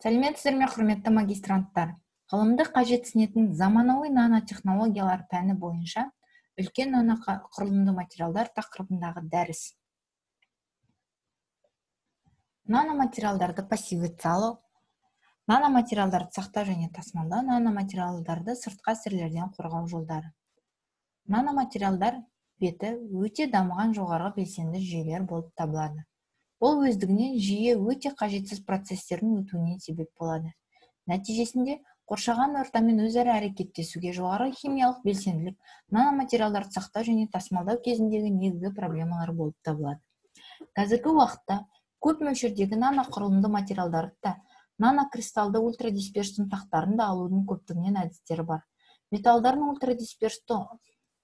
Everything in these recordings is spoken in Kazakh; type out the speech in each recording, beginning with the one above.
сәлеметсіздер ме құрметті магистранттар. Ғылымды қажетсінетін заманауи нанотехнологиялар пәні бойынша үлкен құрылымды материалдар тақырыбындағы дәріс. Наноматериалдарды пассивациялау наноматериалдарды сақтау және тасымалдау наноматериалдарды сыртқы әсерлерден қорғау жолдары. Наноматериалдар беті өте дамыған жоғарғы белсенді жүйелер болып табылады. Ол өздігінен жиі өте қажетсіз процестердің өтуіне себеп болады. Нәтижесінде қоршаған ортамен өзара әрекеттесуге жоғары химиялық белсенділік наноматериалдарды сақтау және тасымалдау кезіндегі негізгі проблемалар болып табылады. Қазіргі уақытта көп мөлшердегі наноқұрылымды материалдарды да нанокристалды ультрадисперсті ұнтақтарын да алудың көптігінен әдістері бар. Металлдардың ультрадисперсті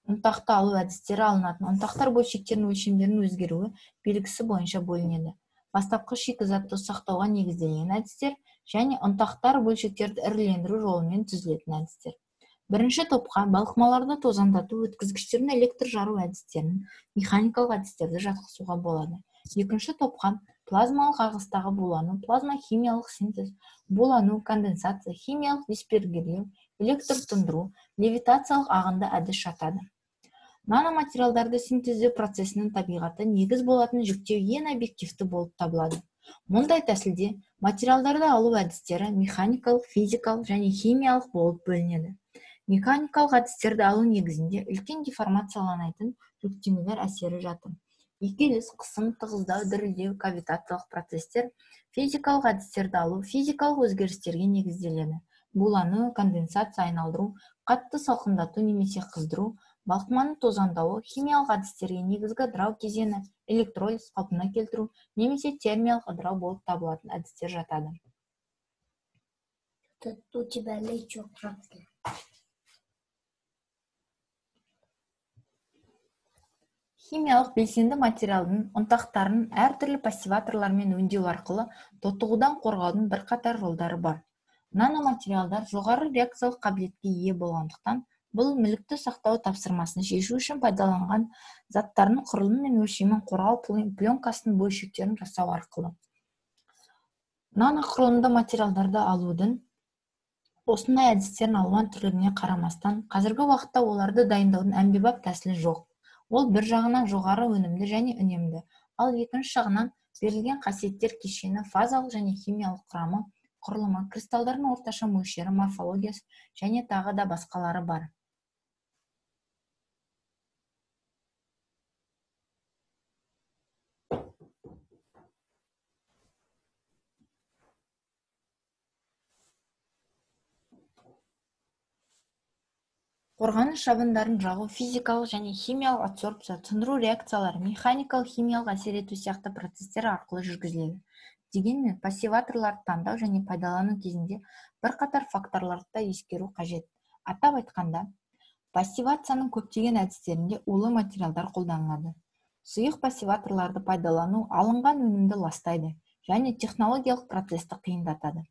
ұнтақты алу әдістері алынатын ұнтақтар бөлшектерінің өлшемдерінің өзгеруі белгісі бойынша бөлінеді. Бастапқы шикізатты сақтауға негізделген әдістер және ұнтақтар бөлшектерді ірілендіру жолымен түзілетін әдістер. Бірінші топқа балқымаларды тозаңдату өткізгіштердің электр жару әдістерін механикалық әдістерді жатқызуға болады. Екінші топқа плазмалық ағыстағы булану плазма химиялық синтез булану конденсация химиялық диспергерлеу электр тұндыру левитациялық ағынды әдіс жатады. Наноматериалдарды синтездеу процесінің табиғаты негіз болатын жүктеу ең объективті болып табылады. Мұндай тәсілде материалдарды алу әдістері механикалық физикалық және химиялық болып бөлінеді. Механикалық әдістерді алу негізінде үлкен деформацияланайтын жүктемелер әсері жатыр. Екеліс қысым тығыздау дірілдеу кавитациялық процестер физикалық әдістерді алу физикалық өзгерістерге негізделеді. Булану конденсация айналдыру қатты салқындату немесе қыздыру балқыманың тозаңдауы химиялық әдістерге негізгі ыдырау кезеңі электролиз қалпына келтіру немесе термиялық ыдырау болып табылатын әдістер жатады. У тебя лечок химиялық белсенді материалдың ұнтақтарын әртүрлі пассиваторлармен өңдеу арқылы тотығудан қорғаудың бірқатар жолдары бар. Наноматериалдар жоғары реакциялық қабілетке ие болғандықтан бұл мүлікті сақтау тапсырмасын шешу үшін пайдаланған заттардың құрылымы мен өлшемін қорғау пленкасының бөлшектерін жасау арқылы. Наноқұрылымды материалдарды алудың осындай әдістердің алуан түрлігіне қарамастан қазіргі уақытта оларды дайындаудың әмбебап тәсілі жоқ. Ол бір жағынан жоғары өнімді және үнемді. Ал екінші жағынан берілген қасиеттер кешені фазалық және химиялық құрамы құрылымы кристалдардың орташа мөлшері морфологиясы және тағы да басқалары бар. Қорғаныс жабындарын жағу физикалық және химиялық адсорбция тұндыру реакциялары механикалық химиялық әсер ету сияқты процестер арқылы жүргізіледі. Дегенмен пассиваторларды таңдау және пайдалану кезінде бірқатар факторларды да ескеру қажет. Атап айтқанда пассивацияның көптеген әдістерінде улы материалдар қолданылады. Сұйық пассиваторларды пайдалану алынған өнімді ластайды және технологиялық процесті қиындатады.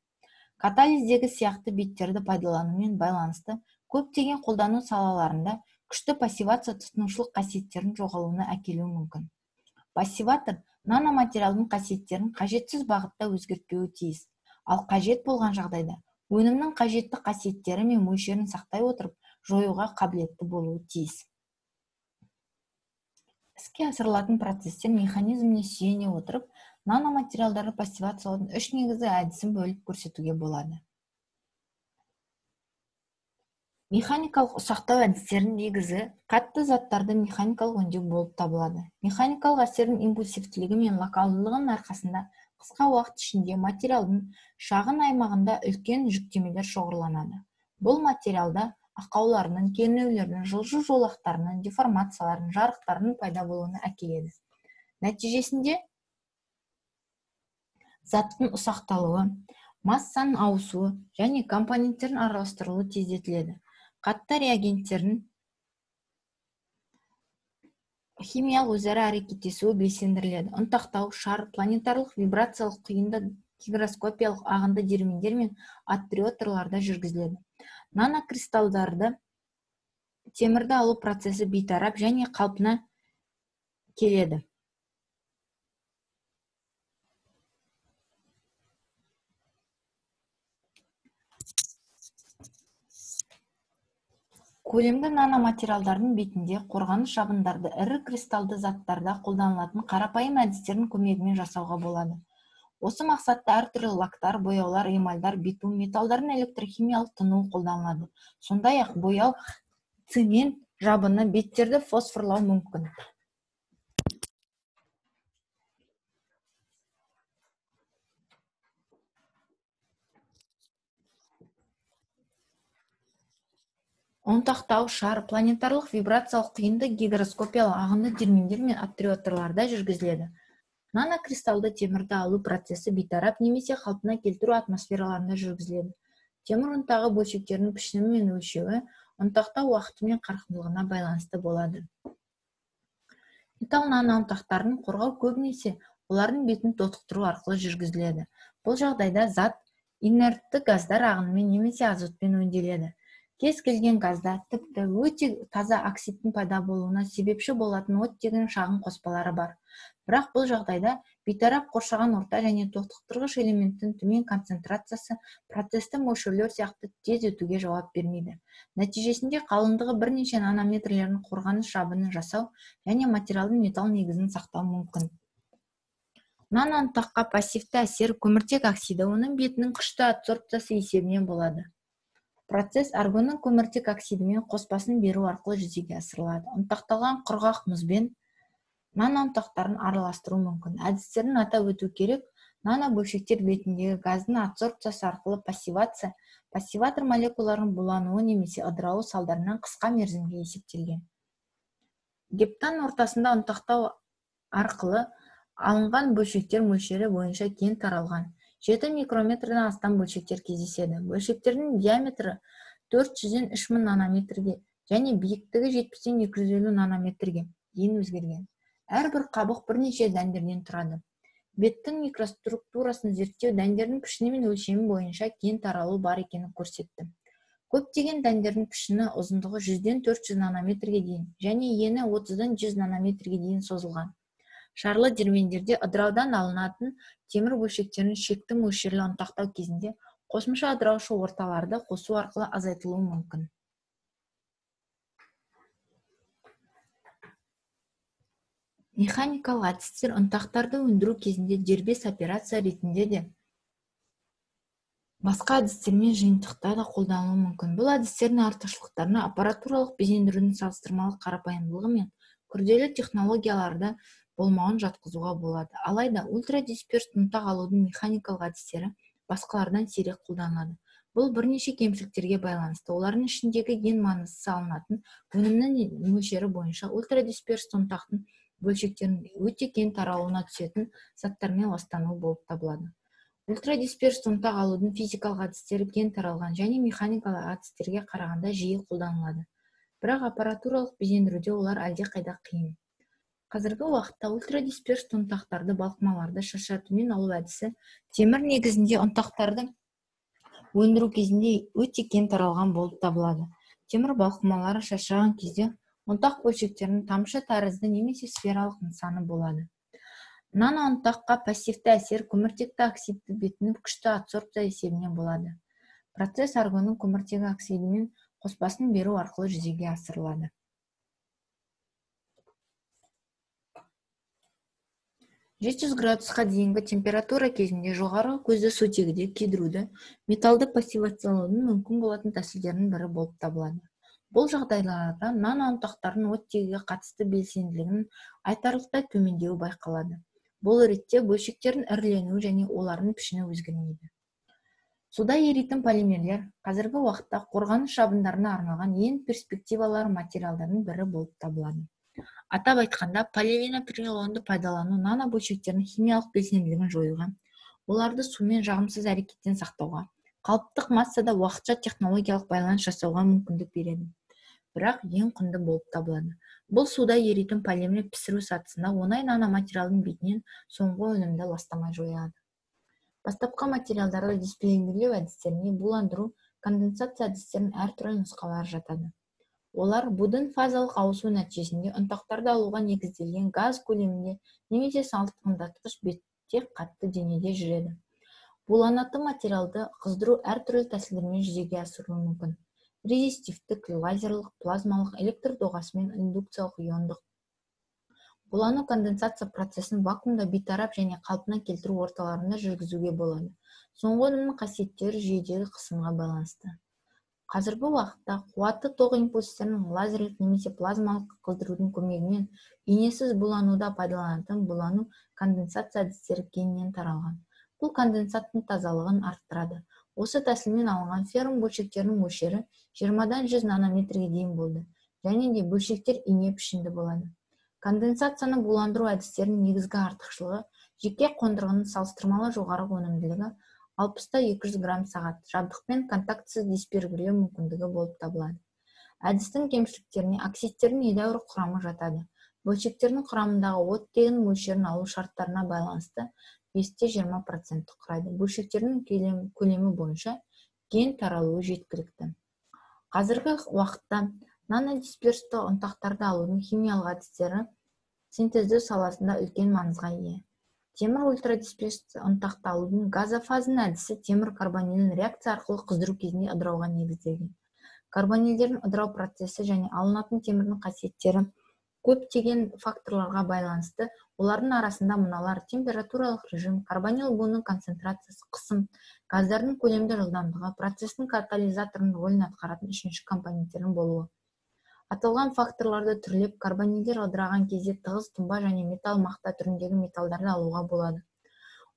Катализдегі сияқты беттерді пайдаланумен байланысты көптеген қолдану салаларында күшті пассивация тұтынушылық қасиеттерінің жоғалуына әкелуі мүмкін. Пассиватор наноматериалдың қасиеттерін қажетсіз бағытта өзгертпеуі тиіс. Ал қажет болған жағдайда өнімнің қажетті қасиеттері мен мөлшерін сақтай отырып жоюға қабілетті болуы тиіс. Іске асырылатын процестер механизміне сүйене отырып наноматериалдарды пассивациялаудың үш негізгі әдісін бөліп көрсетуге болады. Механикалық ұсақтау әдістерінің негізі қатты заттарды механикалық өңдеу болып табылады. Механикалық әсердің импульсивтілігі мен локалдылығының арқасында қысқа уақыт ішінде материалдың шағын аймағында үлкен жүктемелер шоғырланады. Бұл материалда ақауларының кернеулердің жылжу жолақтарының деформациялардың жарықтардың пайда болуына әкеледі. Нәтижесінде заттың ұсақталуы массаның ауысуы және компоненттердің араластырылуы тездетіледі. Қатты реагенттердің химиялық өзара әрекеттесуі белсендіріледі. Ұнтақтау шар планетарлық вибрациялық құйынды гигроскопиялық ағынды дермендер мен атриоторларда жүргізіледі. Нанокристалдарды темірді алу процесі бейтарап және қалпына келеді. Көлемді наноматериалдардың бетінде қорғаныш жабындарды ірі кристалды заттарда қолданылатын қарапайым әдістердің көмегімен жасауға болады. Осы мақсатта әртүрлі лактар бояулар эмальдар битум металдардың электрохимиялық тынуы қолданылады. Сондай ақ бояу цемент жабыны беттерді фосфорлау мүмкін. Ұнтақтау шар планетарлық вибрациялық құйынды гигроскопиялық ағынды терминдер мен аттериоторларда жүргізіледі. Нанокристалды темірді алу процесі бейтарап немесе қалпына келтіру атмосфераларында жүргізіледі. Темір ұнтағы бөлшектерінің пішімі мен өлшеуі ұнтақтау уақыты мен қарқындылығына байланысты болады. Металл наноұнтақтарын қорғау көбінесе олардың бетін тотықтыру арқылы жүргізіледі. Бұл жағдайда зат инертті газдар ағынымен немесе азотпен өңделеді. Кез келген газда тіпті өте таза оксидтің пайда болуына себепші болатын оттегінің шағын қоспалары бар. Бірақ бұл жағдайда бейтарап қоршаған орта және тотықтырғыш элементтің төмен концентрациясы процесті мөлшерлеу сияқты тез өтуге жауап бермейді. Нәтижесінде қалыңдығы бірнеше нанометрлердің қорғаныш жабынын жасау және материалдың металл негізін сақтау мүмкін. Наноұнтаққа пассивті әсер көміртек оксиді оның бетінің күшті адсорбциясы есебінен болады. Процесс аргонның көміртек оксидімен қоспасын беру арқылы жүзеге асырылады. Ұнтақталған құрғақ мұзбен наноұнтақтарын араластыру мүмкін. Әдістерін атап өту керек нанобөлшектер бетіндегі газдың адсорбциясы арқылы пассивация пассиватор молекулаларының булануы немесе ыдырауы салдарынан қысқа мерзімге есептелген. Гептан ортасында ұнтақтау арқылы алынған бөлшектер мөлшері бойынша кең таралған. Жеті микрометрден астам бөлшектер кездеседі бөлшектердің диаметрі төрт жүзден үш мың нанометрге және биіктігі жетпістен екі жүз елу нанометрге дейін өзгерген. Әрбір қабық бірнеше дәндерден тұрады. Беттің микроструктурасын зерттеу дәндердің пішіні мен өлшемі бойынша кең таралу бар екенін көрсетті. Көптеген дәндердің пішіні ұзындығы жүзден төрт жүз нанометрге дейін және ені отыздан жүз нанометрге дейін созылған. Шарлы дермендерде ыдыраудан алынатын темір бөлшектерін шекті мөлшерлі ұнтақтау кезінде қосымша ыдыраушы орталарды қосу арқылы азайтылуы мүмкін. Механикалық әдістер ұнтақтарды өндіру кезінде дербес операция ретінде де басқа әдістермен жиынтықта да қолданылуы мүмкін. Бұл әдістердің артықшылықтарына аппаратуралық безендірудің салыстырмалы қарапайымдылығы мен күрделі технологияларды болмауын жатқызуға болады. Алайда ультрадисперс ұнтақ алудың механикалық әдістері басқалардан сирек қолданылады. Бұл бірнеше кемшіліктерге байланысты. Олардың ішіндегі ең маңыздысы алынатын өнімнің мөлшері бойынша ультрадисперс ұнтақтың бөлшектерінің өте кең таралуына түсетін заттармен ластануы болып табылады. Ультрадисперс ұнтақ алудың физикалық әдістері кең таралған және механикалық әдістерге қарағанда жиі қолданылады. Бірақ аппаратуралық безендіруде олар әлдеқайда қиын. Қазіргі уақытта ультрадисперс ұнтақтарды балқымаларды шашыратумен алу әдісі темір негізінде ұнтақтарды өндіру кезінде өте кең таралған болып табылады. Темір балқымалары шашыраған кезде ұнтақ бөлшектерінің тамшы тәрізді немесе сфералық нысаны болады. Наноұнтаққа пассивті әсер көміртекті оксидті бетінің күшті адсорбция есебінен болады. Процесс аргонның көміртегі оксидімен қоспасын беру арқылы жүзеге асырылады. Жеті жүз градусқа дейінгі температура кезінде жоғары көзді сутегіде күйдіруді металлды пассивациялаудың мүмкін болатын тәсілдерінің бірі болып табылады. Бұл жағдайларда наноұнтақтардың оттегіге қатысты белсенділігінің айтарлықтай төмендеуі байқалады. Бұл ретте бөлшектердің іріленуі және олардың пішіні өзгермейді. Суда еритін полимерлер қазіргі уақытта қорғаныс жабындарына арналған ең перспективалы материалдардың бірі болып табылады. Атап айтқанда поливиноприлонды пайдалану нанобөлшектердің химиялық белсенділігін жоюға оларды сумен жағымсыз әрекеттен сақтауға қалыптық массада уақытша технологиялық байланыс жасауға мүмкіндік береді. Бірақ ең құнды болып табылады. Бұл суда еритін полимер пісіру сатысында оңай наноматериалдың бетінен соңғы өнімді ластамай жояды. Бастапқы материалдарды дисплеймирлеу әдістеріне буландыру конденсация әдістерінің әртүрлі нұсқалары жатады. Олар будың фазалық ауысу нәтижесінде ұнтақтарды алуға негізделген газ көлемінде немесе салқындатқыш бетте қатты денеде жүреді. Буланатын материалды қыздыру әртүрлі тәсілдермен жүзеге асырылуы мүмкін. Резистивтік лазерлік плазмалық электр доғасы мен индукциялық иондық. Булану конденсация процесін вакуумда бейтарап және қалпына келтіру орталарында жүргізуге болады. Соңғы өнімнің қасиеттері жүйедегі қысымға байланысты. Қазіргі уақытта қуатты тоқ импульстерін лазерлік немесе плазмалық қыздырудың көмегімен инесіз булануда пайдаланатын булану конденсация әдістері кеңінен таралған. Бұл конденсаттың тазалығын арттырады. Осы тәсілмен алынған феррум бөлшектерінің мөлшері жиырмадан жүз нанометрге дейін болды және де бөлшектер ине пішінді болады. Конденсацияны буландыру әдістерінің негізгі артықшылығы жеке қондырғының салыстырмалы жоғары өнімділігі алпыста екі жүз грамм сағат. Жабдықпен контактісіз диспергілеу мүмкіндігі болып табылады. Әдістің кемшіліктеріне оксидтердің едәуір құрамы жатады. Бөлшектердің құрамындағы оттегінің мөлшерін алу шарттарына байланысты бесте жиырма процентті құрайды. Бөлшектердің көлемі бойынша ген таралуы жеткілікті. Қазіргі уақытта нанодисперсті ұнтақтарды алудың химиялық әдістері синтездеу саласында үлкен маңызға ие. Темір ультрадисперсті ұнтақты алудың газофазин әдісі темір карбонилін реакция арқылы қыздыру кезінде ыдырауға негізделген. Карбонилдердің ыдырау процесі және алынатын темірдің қасиеттері көптеген факторларға байланысты. Олардың арасында мыналар температуралық режим карбонил буының концентрациясы қысым газдардың көлемді жылдамдығы процестің катализаторының рөлін атқаратын үшінші компоненттердің болуы. Аталған факторларды түрлеп карбонилдер ыдыраған кезде тығыз тұнба және металл мақта түріндегі металдарды алуға болады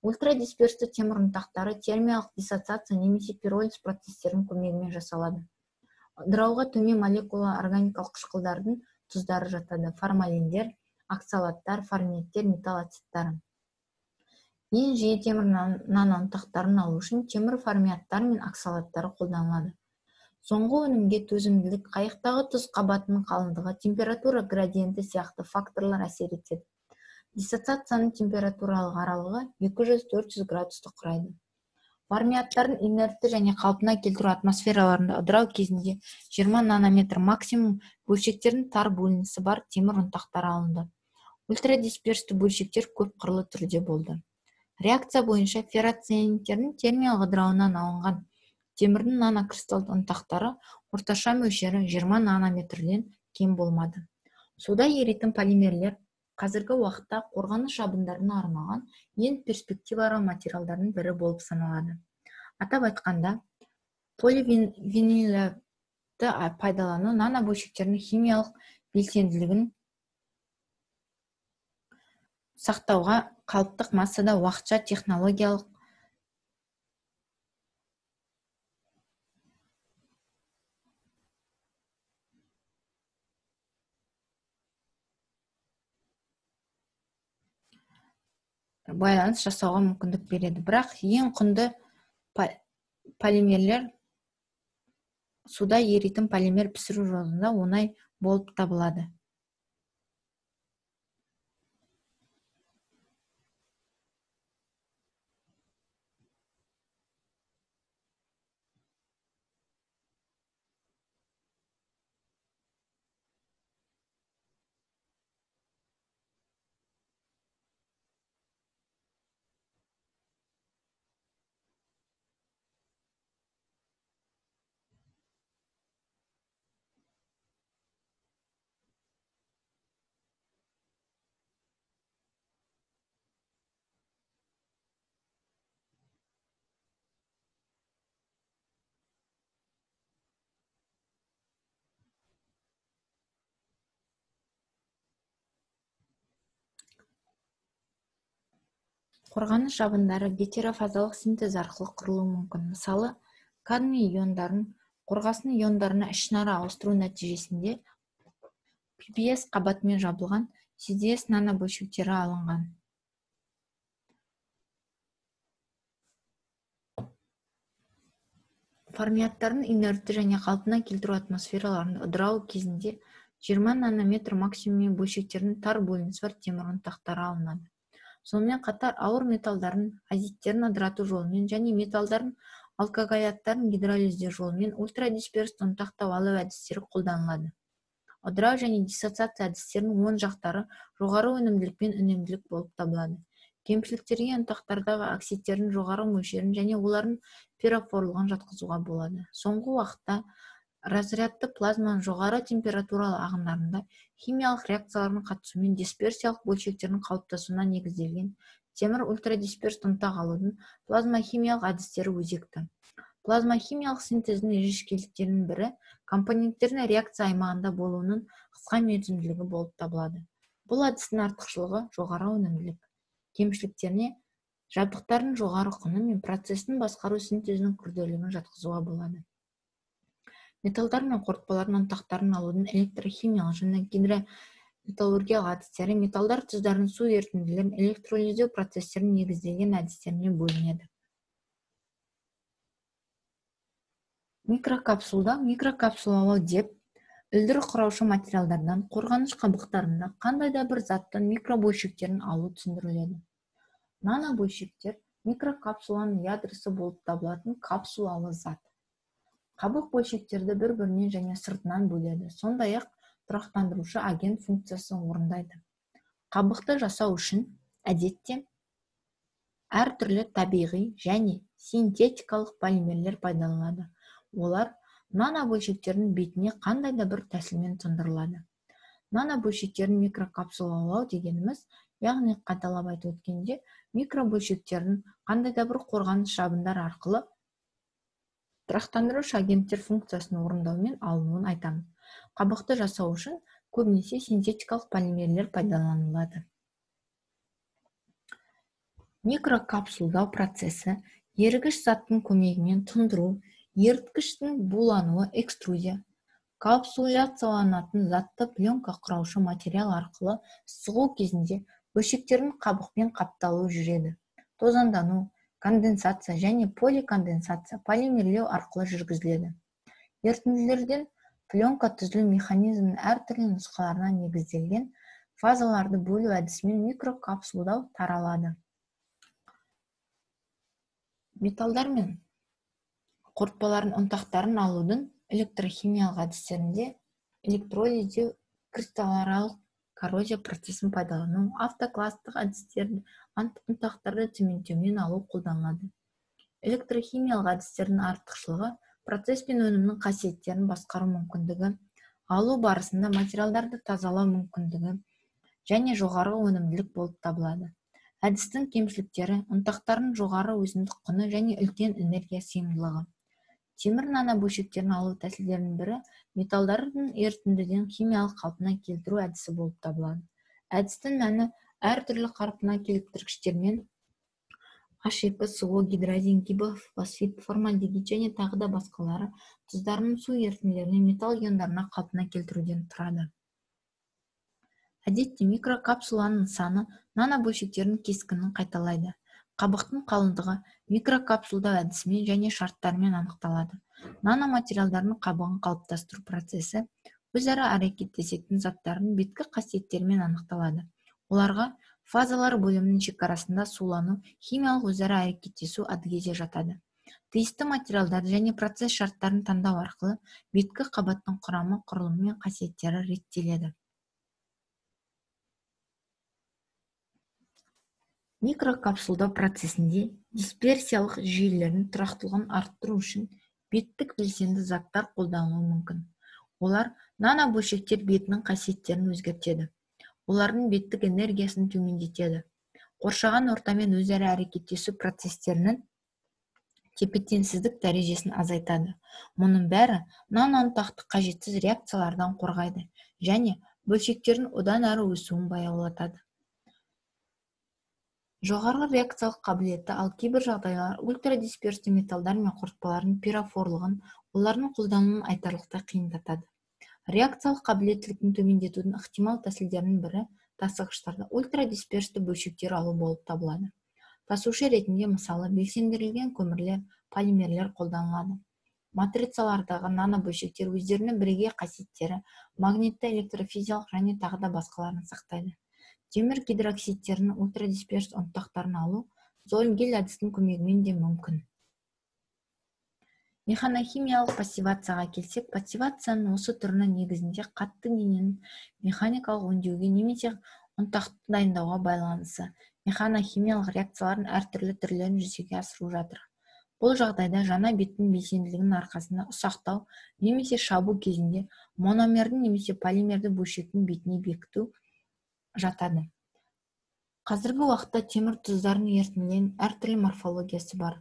ультрадисперсті темір ұнтақтары термиялық диссоциация немесе пиролиз процестерінің көмегімен жасалады ыдырауға төмен молекула органикалық қышқылдардың тұздары жатады формалиндер оксалаттар форминеттер металл ацеттары ең жиі темір наноұнтақтарын алу үшін темір формиаттар мен оксалаттары қолданылады соңғы өнімге төзімділік қайықтағы тұз қабатының қалыңдығы температура градиенті сияқты факторлар әсер етеді. Диссоциацияның температуралық аралығы 200-400 градусты құрайды. Формиаттардың инертті және қалпына келтіру атмосфераларында ыдырау кезінде 20 нанометр максимум бөлшектердің тар бөлінісі бар темір ұнтақтар алынды. Ультрадисперсті бөлшектер көп қырлы түрде болды. Реакция бойынша ферроцианиттердің термиялық ыдырауынан алынған темірдің нанокристалды ұнтақтары орташа мөлшері 20 нанометрден кем болмады. Суда еритін полимерлер қазіргі уақытта қорғаныс жабындарына арналған ең перспективалы материалдардың бірі болып саналады. Атап айтқанда поливинилді пайдалану нанобөлшектердің химиялық белсенділігін сақтауға қалыптық массада уақытша технологиялық байланыс жасауға мүмкіндік береді. Бірақ ең құнды полимерлер суда еритін полимер пісіру жолында оңай болып табылады. Қорғаныс жабындары гетерофазалық синтез арқылы құрылуы мүмкін. Мысалы кадмий иондарын қорғасын иондарына ішінара ауыстыру нәтижесінде пбс қабатымен жабылған cds нанобөлшектері алынған. Формиаттардың инертті және қалпына келтіру атмосфераларында ыдырау кезінде 20 нанометр максимуммен бөлшектердің тар бөлінісі бар темір ұнтақтары алынады. Сонымен қатар ауыр металдардың азиттерін ыдырату жолымен және металдардың алкоголяттарын гидролиздеу жолымен ультрадисперсті ұнтақтау алу әдістері қолданылады. Ыдырау және диссоциация әдістерінің оң жақтары жоғары өнімділік пен үнемділік болып табылады. Кемшіліктерге ұнтақтардағы оксидтердің жоғары мөлшерін және олардың пирофорлығын жатқызуға болады. Соңғы уақытта разрядты плазманың жоғары температуралы ағындарында химиялық реакциялардың қатысуымен дисперсиялық бөлшектердің қалыптасуына негізделген темір ультрадисперс ұнтақ алудың плазмохимиялық әдістері өзекті. Плазмохимиялық синтездің ерекшеліктерінің бірі компоненттердің реакция аймағында болуының қысқа мерзімділігі болып табылады. Бұл әдістің артықшылығы жоғары өнімділік кемшіліктеріне жабдықтардың жоғары құны мен процестің басқару синтезінің күрделілігін жатқызуға болады. Металлдар мен қорытпалардың ұнтақтарын алудың электрохимиялық және гидрометаллургиялық әдістері металлдар тұздарын су ерітінділерін электролиздеу процестерін негізделген әдістеріне бөлінеді. Микрокапсулда микрокапсулалау деп үлдір құраушы материалдардан қорғаныш қабықтарында қандай да бір заттың микробөлшектерін алу түсіндіріледі. Нанобөлшектер микрокапсуланың ядросы болып табылатын капсулалы зат. Қабық бөлшектерді бір бірінен және сыртынан бөледі. Сондай ақ тұрақтандырушы агент функциясын орындайды. Қабықты жасау үшін әдетте әртүрлі табиғи және синтетикалық полимерлер пайдаланылады. Олар нанобөлшектердің бетіне қандай да бір тәсілмен тұндырылады. Нанобөлшектерін микрокапсулалау дегеніміз яғни қайталап айтып өткенде микробөлшектердің қандай да бір қорғаныс жабындар арқылы тұрақтандырушы агенттер функциясын орындаумен алынуын айтамыз. Қабықты жасау үшін көбінесе синтетикалық полимерлер пайдаланылады. Микрокапсулдау процесі ерігіш заттың көмегімен тұндыру еріткіштің булануы экструзия. Капсуляцияланатын затты пленка құраушы материал арқылы сығу кезінде бөлшектердің қабықпен қапталуы жүреді. Тозаңдану конденсация және поликонденсация полимерлеу арқылы жүргізіледі. Ерітінділерден пленка түзілу механизмінің әртүрлі нұсқаларына негізделген фазаларды бөлу әдісімен микрокапсулдау таралады. Металдар мен қорытпалардың ұнтақтарын алудың электрохимиялық әдістерінде электролиздеу кристалларалық коррозия процесін пайдалану автокласстық әдістерді ұнтақтарды цементтеумен алу қолданылады. Электрохимиялық әдістердің артықшылығы процесс пен өнімнің қасиеттерін басқару мүмкіндігі алу барысында материалдарды тазалау мүмкіндігі және жоғары өнімділік болып табылады. Әдістің кемшіліктері ұнтақтардың жоғары өзіндік құны және үлкен энергия сыйымдылығы. Темір нанобөлшектерін алу тәсілдерінің бірі металдардың ерітіндіден химиялық қалпына келтіру әдісі болып табылады. Әдістің мәні әртүрлі қарпына келтіргіштермен h екі со гидрозин гипофосфит формальдегид және тағы да басқалары тұздарының су ерітінділеріне металл иондарына қалпына келтіруден тұрады. Әдетте микрокапсуланың нысаны нанобөлшектердің кескінін қайталайды. Қабықтың қалыңдығы микрокапсулдау әдісімен және шарттарымен анықталады. Наноматериалдардың қабығын қалыптастыру процесі өзара әрекеттесетін заттардың беткі қасиеттерімен анықталады. Оларға фазалар бөлімінің шекарасында сулану химиялық өзара әрекеттесу адгезия жатады. Тиісті материалдарды және процесс шарттарын таңдау арқылы беткі қабаттың құрамы құрылымы мен қасиеттері реттеледі. Микрокапсулдау процесінде дисперсиялық жүйелердің тұрақтылығын арттыру үшін беттік белсенді заттар қолданылуы мүмкін. Олар нанобөлшектер бетінің қасиеттерін өзгертеді. Олардың беттік энергиясын төмендетеді. Қоршаған ортамен өзара әрекеттесу процестерінің тепе теңсіздік дәрежесін азайтады. Мұның бәрі наноұнтақты қажетсіз реакциялардан қорғайды және бөлшектердің одан әрі өсуін баяулатады. Жоғары реакциялық қабілеті ал кейбір жағдайлар ультрадисперсті металдар мен қорытпалардың пирофорлығын олардың қолдануын айтарлықтай қиындатады. Реакциялық қабілеттілігін төмендетудің ықтимал тәсілдерінің бірі тасығыштарда ультрадисперсті бөлшектер алу болып табылады. Тасушы ретінде мысалы белсендірілген көмірлер полимерлер қолданылады. Матрицалардағы нанобөлшектер өздерінің бірегей қасиеттері магнитті электрофизиялық және тағы да басқаларын сақтайды. Темір гидроксидтерінің ультрадисперс ұнтақтарын алу зоолгель әдісінің көмегімен де мүмкін. Механохимиялық пассивацияға келсек пассивацияның осы түрінің негізінде қатты дененің механикалық өңдеуге немесе ұнтақты дайындауға байланысы. Механохимиялық реакциялардың әртүрлі түрлерін жүзеге асыру жатыр. Бұл жағдайда жаңа беттің белсенділігінің арқасында ұсақтау немесе шабу кезінде мономердің немесе полимерді бөлшектің бетіне бекіту жатады. Қазіргі уақытта темір тұздардың ерітінділерінің әртүрлі морфологиясы бар.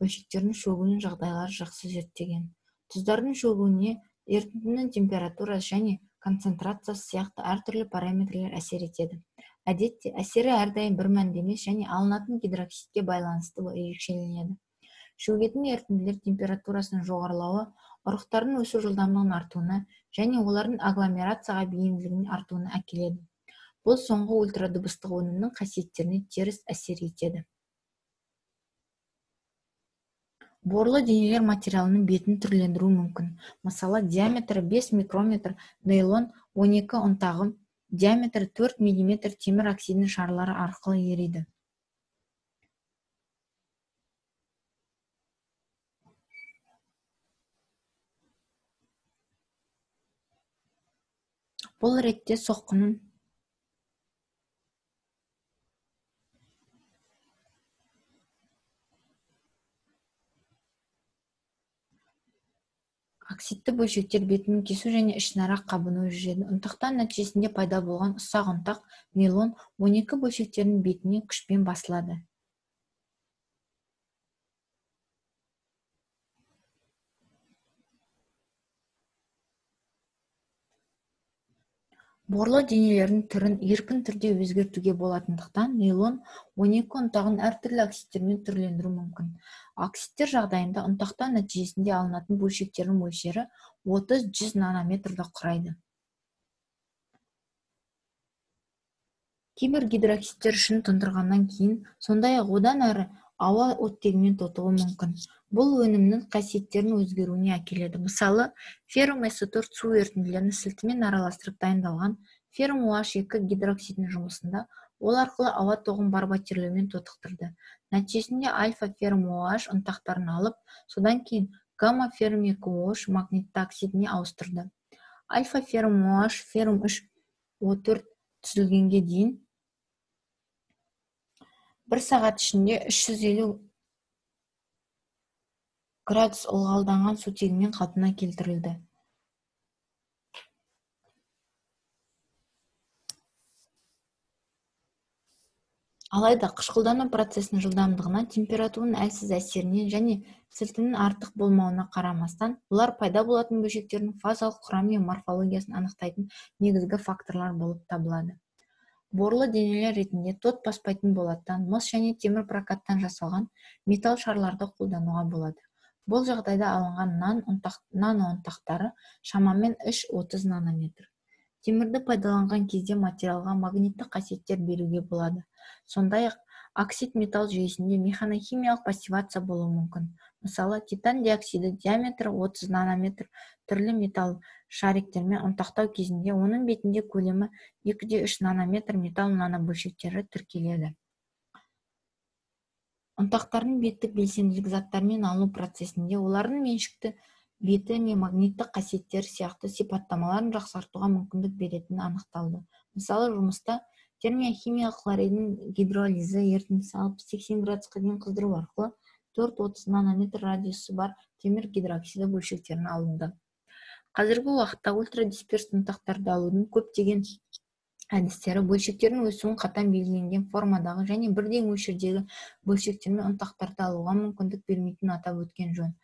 Бөлшектердің шөгуінің жағдайлары жақсы зерттеген. Тұздардың шөгуіне ерітіндінің температурасы және концентрациясы сияқты әртүрлі параметрлер әсер етеді. Әдетте әсері әрдайым бір мәнді емес және алынатын гидроксидке байланысты ерекшеленеді. Шөгетін ерітінділер температурасының жоғарылауы ұрықтардың өсу жылдамдығының артуына және олардың агломерацияға бейімділігінің артуына әкеледі. Бұл соңғы ультрадыбыстық өнімнің қасиеттеріне теріс әсер етеді. Борлы денелер материалының бетін түрлендіруі мүмкін. Мысалы диаметрі 5 микрометр нейлон 12 ұнтағы диаметрі төрт миллиметр темір оксидінің шарлары арқылы ериді бұл ретте соққының оксидті бөлшектер бетінің кесу және ішінара қабынуы жүреді ұнтақтан нәтижесінде пайда болған ұсақ ұнтақ нейлон 12 бөлшектерінің бетіне күшпен басылады. Борлы денелердің түрін еркін түрде өзгертуге болатындықтан нейлон 12 ұнтағын әртүрлі оксидтермен түрлендіру мүмкін. Оксидтер жағдайында ұнтақтау нәтижесінде алынатын бөлшектердің мөлшері 30-100 нанометрді құрайды. Кейбір гидроксидтер үшін тұндырғаннан кейін сондай ақ одан әрі ауа оттегімен тотығуы мүмкін. Бұл өнімнің қасиеттерінің өзгеруіне әкеледі. Мысалы феррум с4 су ерітінділерін сілтімен араластырып дайындалған феррум oh екі гидроксидінің жұмысында ол арқылы ауа тоғын барботирлеумен тотықтырды. Нәтижесінде альфа феррум oh ұнтақтарын алып содан кейін гамма феррум екі oh магнитті оксидіне ауыстырды. Альфа феррум oh феррум үш о төрт түзілгенге дейін бір сағат ішінде үш жүз елу градус ылғалданған сутегімен қалпына келтірілді. Алайда қышқылдану процесінің жылдамдығына температураның әлсіз әсеріне және сілтінің артық болмауына қарамастан бұлар пайда болатын бөлшектердің фазалық құрамы мен морфологиясын анықтайтын негізгі факторлар болып табылады. Борлы денелер ретінде тот баспайтын болаттан мыс және темір прокаттан жасалған металл шарларды қолдануға болады. Бұл жағдайда алынған нан ұнтақтары шамамен үш отыз нанометр. Темірді пайдаланған кезде материалға магниттік қасиеттер беруге болады. Сондай ақ оксид металл жүйесінде механохимиялық пассивация болуы мүмкін. Мысалы титан диоксиді диаметрі 30 нанометр түрлі металл шариктермен ұнтақтау кезінде оның бетінде көлемі екі үш нанометр металл нанобөлшектері тіркеледі. Ұнтақтардың беттік белсенділік заттармен алыну процесінде олардың меншікті беті мен магниттік қасиеттері сияқты сипаттамаларын жақсартуға мүмкіндік беретіні анықталды. Мысалы жұмыста термохимиялық хлоридінің гидролизі ерітіндісін алпыс сексен градусқа дейін қыздыру арқылы төрт отыз нанометр радиусы бар темір гидроксиді бөлшектерін алынды. Қазіргі уақытта ультрадисперсті ұнтақтарды алудың көптеген әдістері бөлшектердің өсуін қатаң белгіленген формадағы және бірдей мөлшердегі бөлшектермен ұнтақтарды алуға мүмкіндік бермейтінін атап өткен жөн.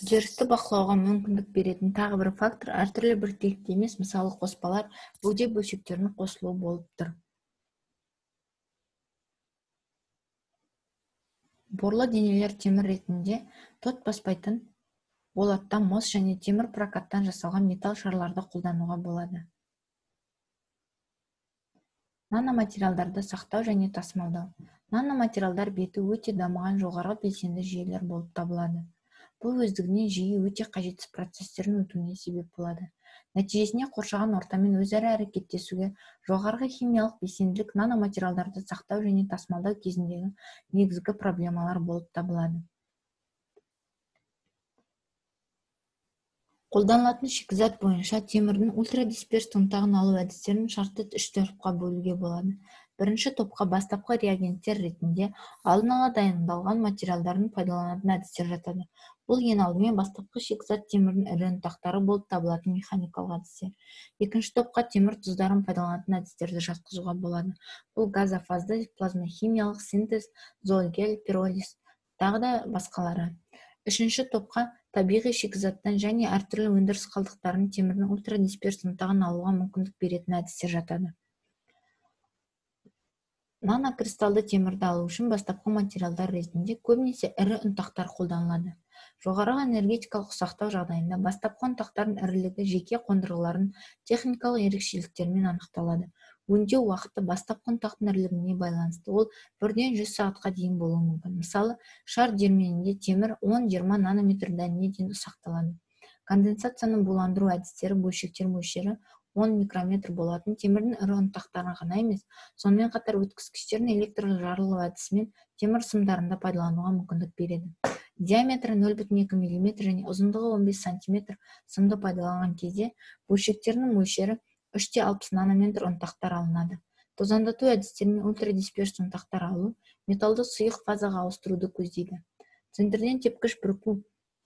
Үдерісті бақылауға мүмкіндік беретін тағы бір фактор әртүрлі біртекті емес мысалы қоспалар бөгде бөлшектерінің қосылуы болып тұр. Борлы денелер темір ретінде тот баспайтын болаттан мыс және темір прокаттан жасалған металл шарларды қолдануға болады. Наноматериалдарды сақтау және тасымалдау. Наноматериалдар беті өте дамыған жоғары белсенді жүйелер болып табылады. Бұл өздігінен жиі өте қажетсіз процестердің өтуіне себеп болады нәтижесінде қоршаған ортамен өзара әрекеттесуге жоғарғы химиялық белсенділік наноматериалдарды сақтау және тасымалдау кезіндегі негізгі проблемалар болып табылады. Қолданылатын шикізат бойынша темірдің ультрадисперс ұнтағын алу әдістерін шартты үш топқа бөлуге болады. Бірінші топқа бастапқы реагенттер ретінде алдын ала дайындалған материалдардың пайдаланатын әдістер жатады. Бұл ең алдымен бастапқы шикізат темірдің ірі ұнтақтары болып табылатын механикалық әдістер. Екінші топқа темір тұздарын пайдаланатын әдістерді жатқызуға болады. Бұл газофазды плазмохимиялық синтез зоогель пиролиз тағы да басқалары. Үшінші топқа табиғи шикізаттан және әртүрлі өндіріс қалдықтарын темірдің ультрадисперс ұнтағын алуға мүмкіндік беретін әдістер жатады. Нанокристалды темірді алу үшін бастапқы материалдар ретінде көбінесе ірі ұнтақтар қолданылады. Жоғары энергетикалық ұсақтау жағдайында бастапқы ұнтақтардың ірілігі жеке қондырғылардың техникалық ерекшеліктерімен анықталады. Өңдеу уақыты бастапқы ұнтақтың ірілігіне байланысты ол бірден жүз сағатқа дейін болуы мүмкін. Мысалы шар диірменінде темір он жиырма нанометр дәніне дейін ұсақталады конденсацияны буландыру әдістері бөлшектер мөлшері он микрометр болатын. Темірдің ірі ұнтақтарын ғана емес сонымен қатар өткізгіштердің электр жарылу әдісімен темір сымдарында пайдалануға мүмкіндік береді. Диаметрі нөл бүтін екі миллиметр және ұзындығы он бес сантиметр сымды пайдаланған кезде бөлшектердің мөлшері үш те алпыс нанометр ұнтақтар алынады. Тозаңдату әдістерімен ультрадисперс ұнтақтар алу металлды сұйық фазаға ауыстыруды көздейді. Центрден тепкіш бүрку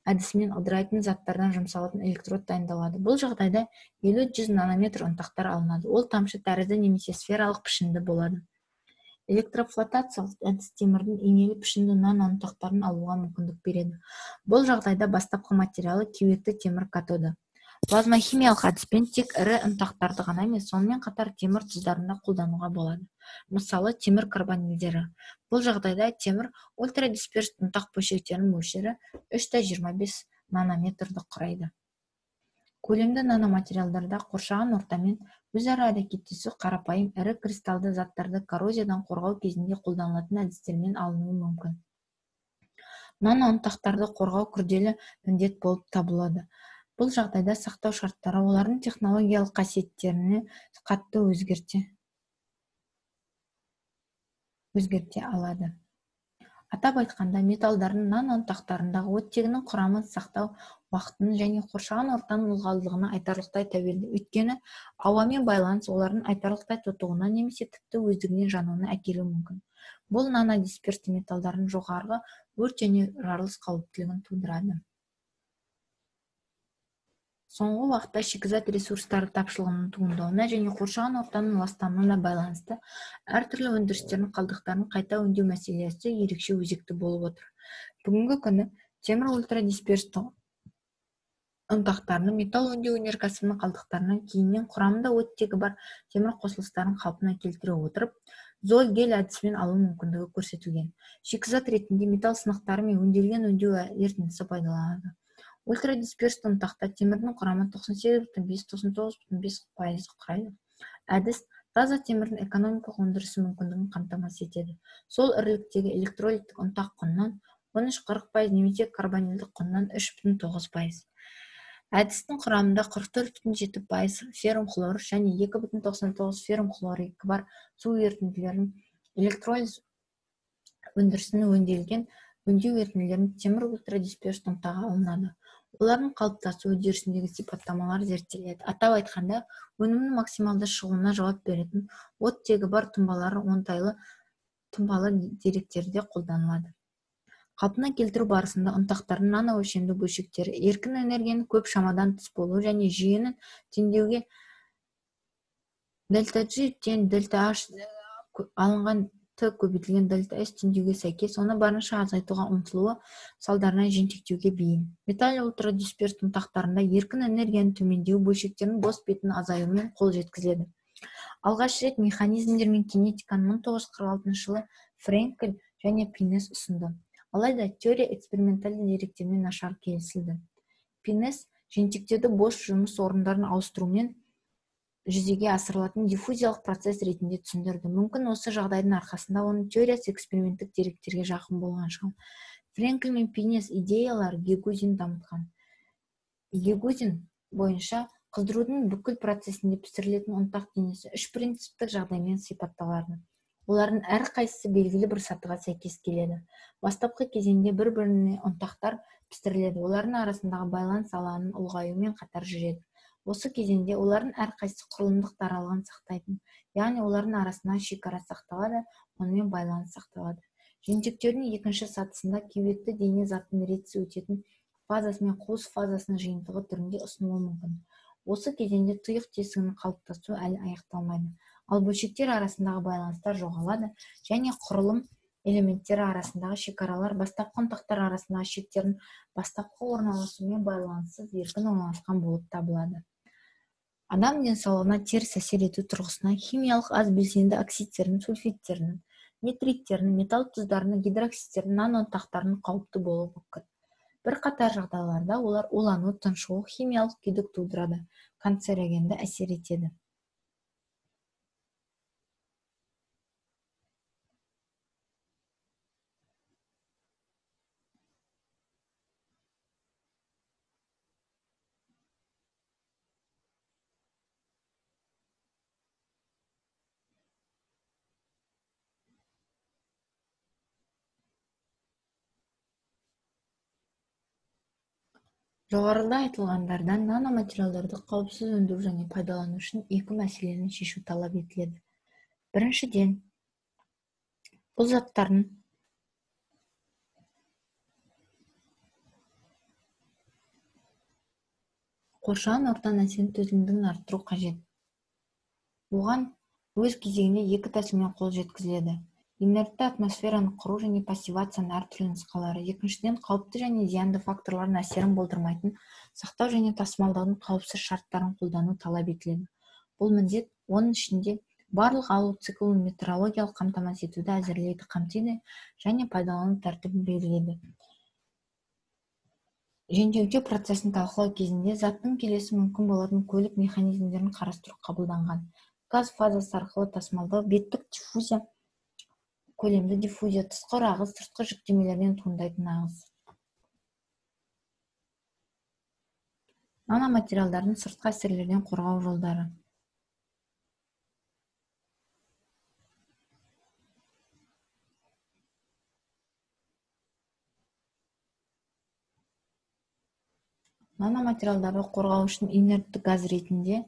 әдісімен ыдырайтын заттардан жұмсалатын электрод дайындалады. Бұл жағдайда елу жүз нанометр ұнтақтар алынады. Ол тамшы тәрізді немесе сфералық пішінді болады. Электрофлотациялық әдіс темірдің инелі пішінді нано ұнтақтарын алуға мүмкіндік береді. Бұл жағдайда бастапқы материалы кеуекті темір катоды. Плазмохимиялық әдіспен тек ірі ұнтақтарды ғана емес сонымен қатар темір тұздарын да қолдануға болады. Мысалы темір карбонилдері бұл жағдайда темір ультрадисперс ұнтақ бөлшектерінің мөлшері үш те жиырма бес нанометрді құрайды. Көлемді наноматериалдарда қоршаған ортамен өзара әрекеттесу қарапайым ірі кристалды заттарды коррозиядан қорғау кезінде қолданылатын әдістермен алынуы мүмкін. Наноұнтақтарды қорғау күрделі міндет болып табылады. Бұл жағдайда сақтау шарттары олардың технологиялық қасиеттеріне қатты өзгерте өзгерте алады. Атап айтқанда металдардың нано оттегінің құрамын сақтау уақытын және қоршаған ортаның ылғалдылығына айтарлықтай тәуелді. Өйткені ауамен байланыс олардың айтарлықтай тотығуына немесе тіпті өздігінен жануына әкелуі мүмкін. Бұл нанодисперсті металдардың жоғарғы өрт және жарылыс қауіптілігін тудырады. Соңғы уақытта шикізат ресурстары тапшылығының туындауына және қоршаған ортаның ластануына байланысты әртүрлі өндірістердің қалдықтарын қайта өңдеу мәселесі ерекше өзекті болып отыр. Бүгінгі күні темір ультрадисперсті ұнтақтарының металл өңдеу өнеркәсібінің қалдықтарынан кейіннен құрамында оттегі бар темір қосылыстарын қалпына келтіре отырып зоогель әдісімен алу мүмкіндігі көрсетілген. Шикізат ретінде металл сынықтары мен өңделген өңдеу ерітіндісі пайдаланылады ультрадисперсті ұнтақта темірдің құрамы тоқсан сегіз бүтін бес тоқсан тоғыз бүтін бес пайызды құрайды. Әдіс таза темірдің экономикалық өндірісі мүмкіндігін қамтамасыз етеді. Сол іріліктегі электролиттік ұнтақ құнынан он үш қырық пайыз немесе карбонилдік құнынан үш бүтін тоғыз пайыз. Әдістің құрамында қырық төрт бүтін жеті пайыз феррум хлор және екі бүтін тоқсан тоғыз бар су ерітінділерінің электролиз өндірісінің өңделген өңдеу ерітінділерінің темір ультрадисперс ұнтағы алынады олардың қалыптасу үдерісіндегі сипаттамалары зерттеледі. Атап айтқанда өнімнің максималды шығуына жауап беретін оттегі бар тұнбалары оңтайлы тұнбалы деректерде қолданылады. қалпына келтіру барысында ұнтақтардың нано өлшемді бөлшектері еркін энергияның көп шамадан тыс болуы және жүйенің теңдеуге дельта g тең дельта h алынған т көбейтілген дельта с теңдеуге сәйкес оны барынша азайтуға ұмтылуы салдарынан жентектеуге бейім. Металл ультрадисперс ұнтақтарында еркін энергияның төмендеуі бөлшектердің бос бетінің азаюымен қол жеткізіледі алғаш рет механизмдер мен кинетиканы мың тоғыз жүз қырық алтыншы жылы френкель және пинес ұсынды. Алайда теория экспериментальды деректермен нашар келісілді. Пинес жентектерді бос жұмыс орындарын ауыстырумен жүзеге асырылатын диффузиялық процесс ретінде түсіндірді. Мүмкін осы жағдайдың арқасында оның теориясы эксперименттік деректерге жақын болған шығар. Френкель мен пинес идеялары гегузин дамытқан. Гегузин бойынша қыздырудың бүкіл процесінде пісірілетін ұнтақ денесі үш принциптік жағдаймен сипатталады. Олардың әрқайсысы белгілі бір сатыға сәйкес келеді. Бастапқы кезеңде бір біріне ұнтақтар пісіріледі. Олардың арасындағы байланыс алаңының ұлғаюымен қатар жүреді. Осы кезеңде олардың әрқайсысы құрылымдық даралығын сақтайтын яғни олардың арасындағы шекара сақталады онымен байланыс сақталады. Жемтектердің екінші сатысында кеуекті дене заттың ретсіз өтетін фазасы мен қуыс фазасының жиынтығы түрінде ұсынылуы мүмкін. Осы кезеңде тұйық тесігінің қалыптасуы әлі аяқталмайды. Ал бөлшектер арасындағы байланыстар жоғалады және құрылым элементтері арасындағы шекаралар бастапқы ұнтақтар арасындағы шектердің бастапқы орналасуымен байланыссыз еркін орналасқан болып табылады. Адам денсаулығына теріс әсер ету тұрғысынан химиялық аз белсенді оксидтердің сульфидтердің нитриттердің металл тұздарының гидроксидтердің наноұнтақтарының қауіпті болуы мүмкін. Бірқатар жағдайларда олар улану тыншығу химиялық күйдік тудырады канцерогенді әсер етеді. Жоғарыда айтылғандардан наноматериалдарды қауіпсіз өндіру және пайдалану үшін екі мәселені шешу талап етіледі. Біріншіден бұл заттардың қоршаған ортаның әсеріне төзімділігін арттыру қажет. Оған өз кезегінде екі тәсілмен қол жеткізіледі. Инертті атмосфераны құру және пассивацияның әртүрлі нұсқалары. Екіншіден қауіпті және зиянды факторлардың әсерін болдырмайтын сақтау және тасымалдаудың қауіпсіз шарттарын қолдану талап етіледі. Бұл міндет оның ішінде барлық алу циклін метрологиялық қамтамасыз етуді әзірлейді қамтиды және пайдалану тәртібін белгілейді жөндеуде процесін талқылау кезінде заттың келесі мүмкін болатын көлік механизмдерін қарастыру қабылданған. Газ фазасы арқылы тасымалдау беттік диффузия көлемді диффузия тысқы ағыс сыртқы жүктемелерден туындайтын ағыс наноматериалдардың сыртқы әсерлерден қорғау жолдары. Наноматериалдарды қорғау үшін инертті газ ретінде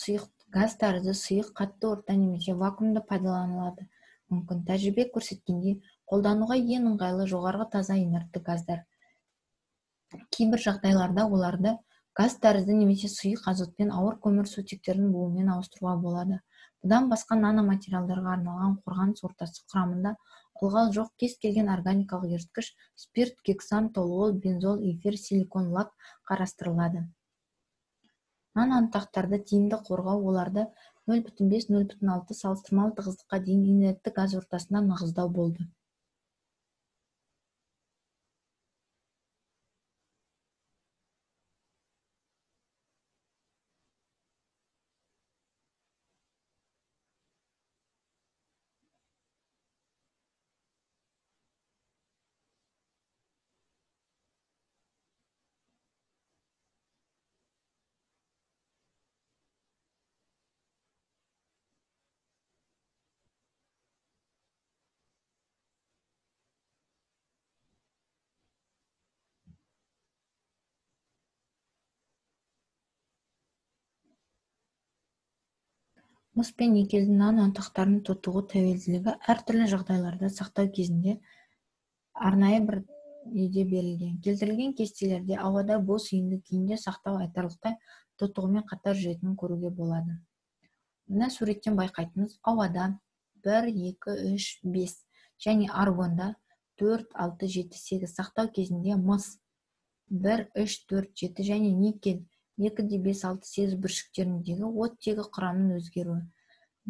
сұйық газ тәрізді сұйық қатты орта немесе вакуумды пайдаланылады. Мүмкін. Тәжірибе көрсеткендей қолдануға ең ыңғайлы жоғарғы таза инертті газдар. Кейбір жағдайларда оларды газ тәрізді немесе сұйық азотпен ауыр көмірсутектердің буымен ауыстыруға болады. Бұдан басқа наноматериалдарға арналған қорғаныс ортасы құрамында ылғал жоқ кез келген органикалық еріткіш спирт гексан толуол бензол эфир силикон лак қарастырылады. Нано тиімді қорғау оларды нөл бүтін бес нөл бүтін алты салыстырмалы тығыздыққа дейін инертті газ ортасында нығыздау болды. Мыс пен никельдің нано ұнтақтарының тотығу тәуелділігі әртүрлі жағдайларда сақтау кезінде арнайы бір неде берілген. Келтірілген кестелерде ауада бос үйінді күйінде сақтау айтарлықтай тотығумен қатар жүретінін көруге болады. Мына суреттен байқайтынымыз ауада бір екі үш бес және аргонда төрт алты жеті сегіз сақтау кезінде мыс бір үш төрт жеті және никель екі де бес алты сегіз бүршіктеріндегі оттегі құрамының өзгеруі.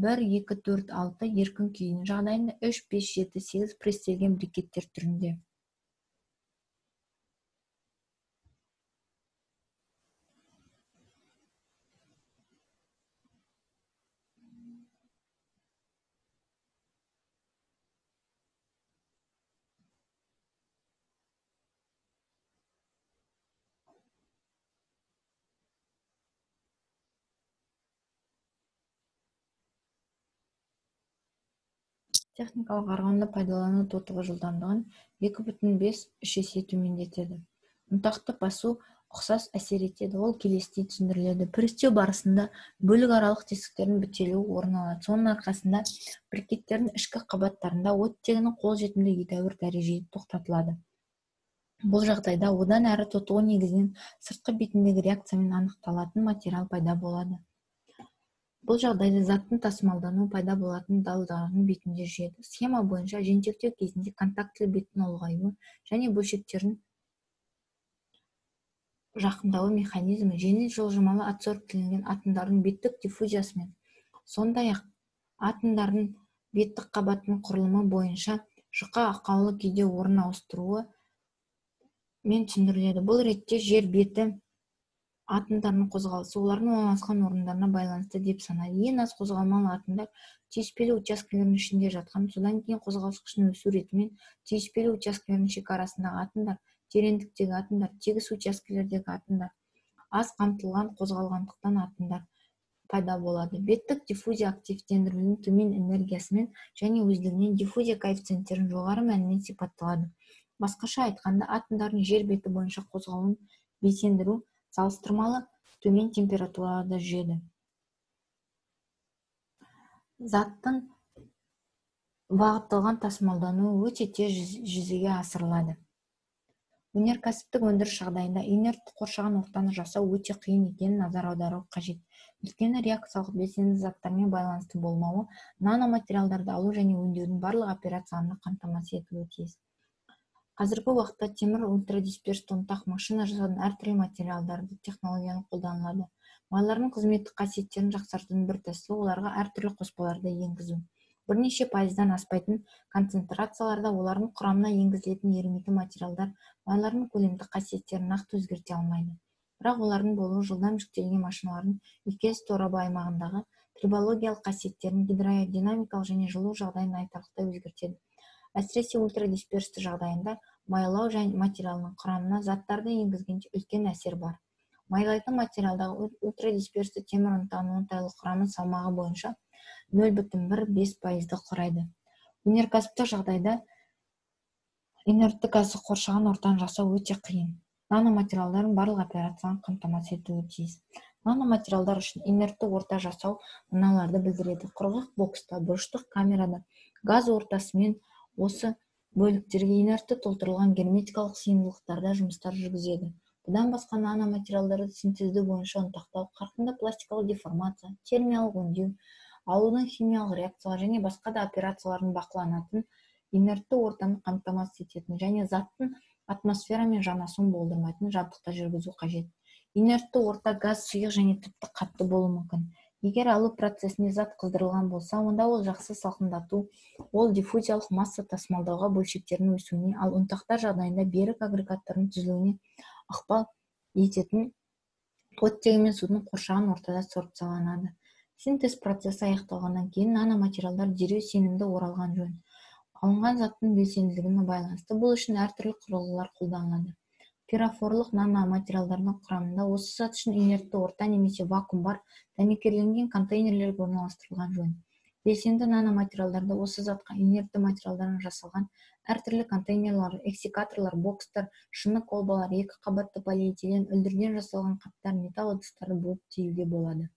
бір екі төрт алты еркін күйінің жағдайында үш бес жеті сегіз пресстелген брикеттер түрінде. Техникалык караганда пайдалануу тотыгу жылдамдыгын эки бүтүн беш үч эсе төмөндөтөдү унтакты басуу оксос әсер этеді ол келесідей түсіндіріледі. Пірістеу барысында бөлік аралық тесіктердің бітелуі орын алады. Соның арқасында брикеттердің ішкі қабаттарында оттегінің қолжетімді едәуір дәрежеде тоқтатылады. Бұл жағдайда одан әрі тотығу негізінен сыртқы бетіндегі реакциямен анықталатын материал пайда болады. Бұл жағдайда заттың тасымалдануы пайда болатын далдардың бетінде жүреді. Схема бойынша жентектеу кезінде контактілі беттің ұлғаюы және бөлшектердің жақындауы механизмі жеңіл жылжымалы адсорбтелінген атомдардың беттік диффузиясымен сондай ақ атомдардың беттік қабаттың құрылымы бойынша жұқа ақаулы күйде орын ауыстыруы мен түсіндіріледі. Бұл ретте жер беті атомдарының қозғалысы олардың орналасқан орындарына байланысты деп санайды. Ең аз қозғалмалы атомдар түйіспелі учаскелердің ішінде жатқан. Содан кейін қозғалтқыштың өсу ретімен түйіспелі учаскелердің шекарасындағы атомдар тереңдіктегі атомдар тегіс учаскелердегі атомдар аз қамтылған қозғалғандықтан атомдар пайда болады. Беттік диффузия активтендірудің төмен энергиясымен және өздігінен диффузия коэффициенттерінің жоғары мәнімен сипатталады. Басқаша айтқанда атомдардың жер беті бойынша қозғалуын белсендіру салыстырмалы төмен температурада жүреді. Заттың бағытталған тасымалдануы өте тез жүзеге асырылады. Өнеркәсіптік өндіріс жағдайында инертті қоршаған ортаны жасау өте қиын екенін назар аудару қажет. Өйткені реакциялық белсенді заттармен байланысты болмауы наноматериалдарды алу және өңдеудің барлық операцияларын қамтамасыз етуі тиіс. Қазіргі уақытта темір ультрадисперсті ұнтақ машина жасаудың әртүрлі материалдарды технологияны қолданылады. Майлардың қызметтік қасиеттерін жақсартудың бір тәсілі оларға әртүрлі қоспаларды енгізу. Бірнеше пайыздан аспайтын концентрацияларда олардың құрамына енгізілетін ерімейтін материалдар майлардың көлемдік қасиеттерін нақты өзгерте алмайды. Бірақ олардың болуы жылдам жүктелген машиналардың үйкеліс торабы аймағындағы трибологиялық қасиеттерін гидродинамикалық және жылу жағдайын айтарлықтай өзгертеді. Әсіресе ультрадисперсті жағдайында майлау және материалының құрамына заттарды енгізгенде үлкен әсер бар. Майлайтын материалдағы ультрадисперсті темір ұнтағының оңтайлы құрамы салмағы бойынша нөл бүтін бір бес пайызды құрайды. Өнеркәсіптік жағдайда инерттік газды қоршаған ортаны жасау өте қиын. Наноматериалдардың барлық операцияларын қамтамасыз етуі тиіс. Наноматериалдар үшін инертті орта жасау мыналарды білдіреді. Құрғақ бокста бұрыштық камерада газ ортасымен осы бөліктерге инертті толтырылған герметикалық сыйымдылықтарда жұмыстар жүргізеді. Бұдан басқа наноматериалдарды синтездеу бойынша ұнтақтау қарқынды пластикалық деформация термиялық өңдеу алудың химиялық реакциялар және басқа да операциялардың бақыланатын инертті ортаны қамтамасыз ететін және заттың атмосферамен жанасуын болдырмайтын жабдықта жүргізу қажет. Инертті орта газ сұйық және тіпті қатты болуы мүмкін. Егер алу процесінде зат қыздырылған болса онда ол жақсы салқындату ол диффузиялық масса тасымалдауға бөлшектердің өсуіне ал ұнтақтар жағдайында берік агрегаттардың түзілуіне ықпал ететін оттегі мен судың қоршаған ортада сорбцияланады синтез процесі аяқталғаннан кейін наноматериалдар дереу сенімді оралған жөн. Алынған заттың белсенділігіне байланысты бұл үшін әртүрлі құрылғылар қолданылады. Пирофорлық наноматериалдардың құрамында осы зат үшін инертті орта немесе вакуум бар дәнекерленген контейнерлерге орналастырылған жөн. Белсенді наноматериалдарды осы затқа инертті материалдардан жасалған әртүрлі контейнерлар эксикаторлар бокстар шыны колбалар екі қабатты полиэтилен үлдірден жасалған қаптар металл ыдыстар буып тиеуге болады.